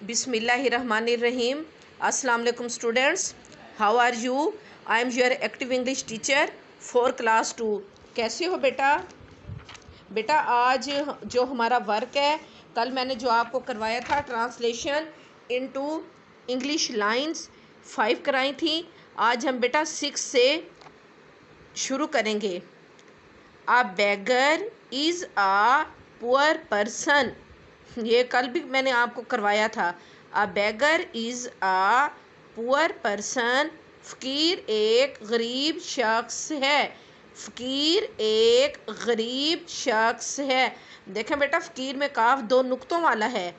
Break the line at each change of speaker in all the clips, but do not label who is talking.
बिसमिल्लाम असलकुम students, how are you? I am your active English teacher for class two. कैसे हो बेटा? बेटा, आज जो हमारा वर्क है, कल मैंने जो आपको करवाया था translation into English lines five कराई थी। आज हम बेटा सिक्स से शुरू करेंगे। A beggar is a poor person ये कल भी मैंने आपको करवाया था। A beggar is a poor person फ़कीर एक गरीब शख्स है। फ़कीर एक गरीब शख्स है। देखें बेटा, फ़कीर में काफ दो नुक्तों वाला है।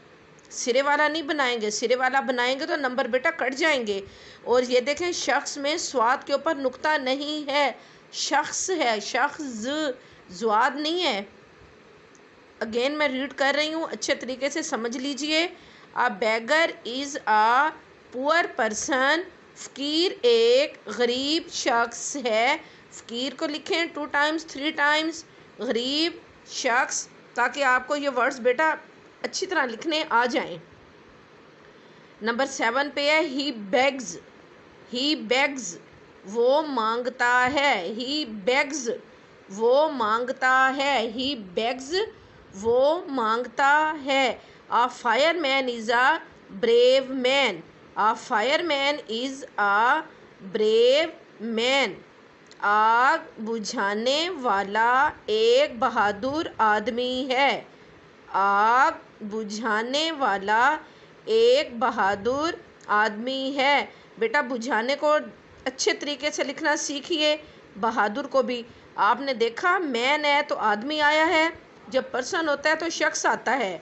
सिरे वाला नहीं बनाएँगे। सिरे वाला बनाएँगे तो नंबर बेटा कट जाएँगे। और ये देखें, शख्स में स्वाद के ऊपर नुक्ता नहीं है। शख्स है। शख्स ज्वाद नहीं है। अगेन मैं रीड कर रही हूँ। अच्छे तरीके से समझ लीजिए। A beggar is a poor person फ़कीर एक गरीब शख्स है। फ़कीर को लिखें टू टाइम्स थ्री टाइम्स गरीब शख्स, ताकि आपको ये वर्ड्स बेटा अच्छी तरह लिखने आ जाएँ। नंबर सेवन पे है ही बैग्स ही बैग्स वो माँगता है। ही बैग्स वो माँगता है। ही बैग्स वो माँगता है। A fireman is a brave man a fireman is a brave man आग बुझाने वाला एक बहादुर आदमी है। आग बुझाने वाला एक बहादुर आदमी है। बेटा, बुझाने को अच्छे तरीके से लिखना सीखिए, बहादुर को भी। आपने देखा, मैन है तो आदमी आया है। जब पर्सन होता है तो शख्स आता है।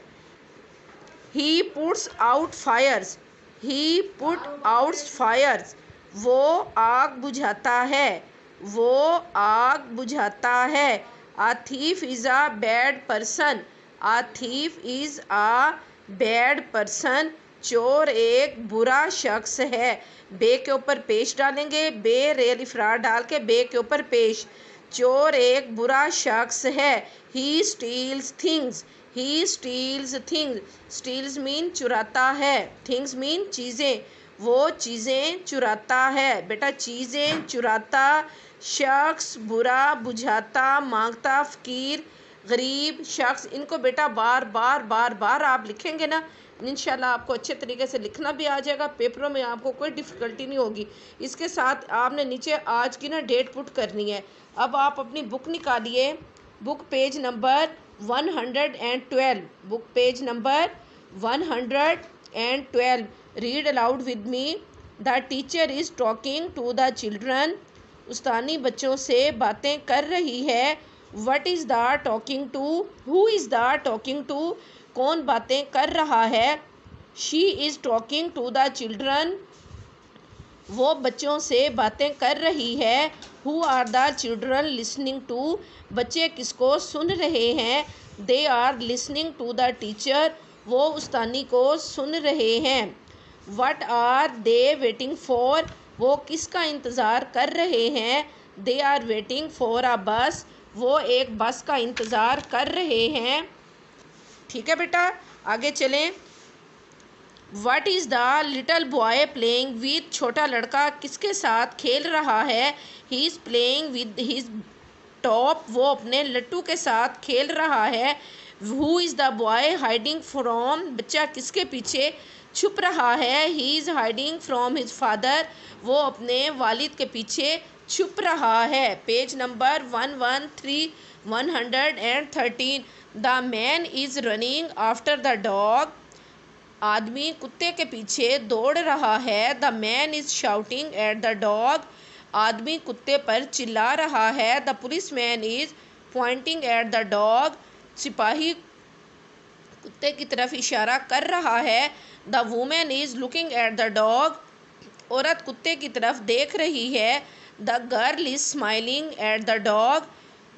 He puts out fires he put out fires वो आग बुझाता है। वो आग बुझाता है। A thief is a bad person a thief is a bad person चोर एक बुरा शख्स है। बे के ऊपर पेश डालेंगे। बे रेल इफरार डाल के बे के ऊपर पेश। चोर एक बुरा शख्स है। He steals things he steals things steals mean चुराता है। थिंग्स मीन चीज़ें। वो चीज़ें चुराता है। बेटा, चीज़ें चुराता, शख्स बुरा बुझाता, माँगता, फ़कीर गरीब शख्स, इनको बेटा बार बार बार बार आप लिखेंगे ना, इंशाल्लाह आपको अच्छे तरीके से लिखना भी आ जाएगा, पेपरों में आपको कोई डिफ़िकल्टी नहीं होगी। इसके साथ आपने नीचे आज की ना डेट पुट करनी है। अब आप अपनी बुक निकालिए। Book page number one hundred and twelve book page number one hundred and twelve read aloud with me the teacher is talking to the children उस्तानी बच्चों से बातें कर रही है। What is the talking to who is the talking to कौन बातें कर रहा है? She is talking to the children वो बच्चों से बातें कर रही है। Who are the children listening to बच्चे किसको सुन रहे हैं? They are listening to the teacher वो उस्तानी को सुन रहे हैं। What are they waiting for वो किसका इंतज़ार कर रहे हैं? They are waiting for a bus वो एक बस का इंतज़ार कर रहे हैं। ठीक है बेटा, आगे चलें। What is the little boy playing with छोटा लड़का किसके साथ खेल रहा है? He is playing with his top वो अपने लट्टू के साथ खेल रहा है। Who is the boy hiding from बच्चा किसके पीछे छुप रहा है? He is hiding from his father वो अपने वालिद के पीछे छुप रहा है। Page number one one three one hundred and thirteen the man is running after the dog आदमी कुत्ते के पीछे दौड़ रहा है। The man is shouting at the dog आदमी कुत्ते पर चिल्ला रहा है। The policeman is pointing at the dog सिपाही कुत्ते की तरफ़ इशारा कर रहा है। The woman is looking at the dog औरत कुत्ते की तरफ़ देख रही है। The girl is smiling at the dog.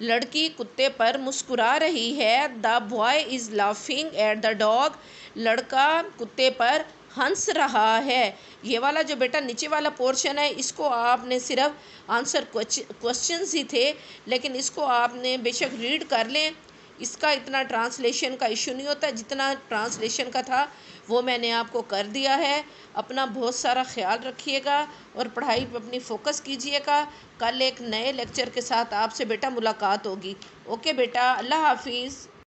लड़की कुत्ते पर मुस्कुरा रही है। The boy is laughing at the dog. लड़का कुत्ते पर हंस रहा है। ये वाला जो बेटा नीचे वाला पोर्शन है, इसको आपने सिर्फ़ आंसर क्वेश्चन ही थे, लेकिन इसको आपने बेशक रीड कर लें। इसका इतना ट्रांसलेशन का इशू नहीं होता, जितना ट्रांसलेशन का था। वो मैंने आपको कर दिया है। अपना बहुत सारा ख्याल रखिएगा और पढ़ाई पर अपनी फ़ोकस कीजिएगा। कल एक नए लेक्चर के साथ आपसे बेटा मुलाकात होगी। ओके बेटा, अल्लाह हाफिज़।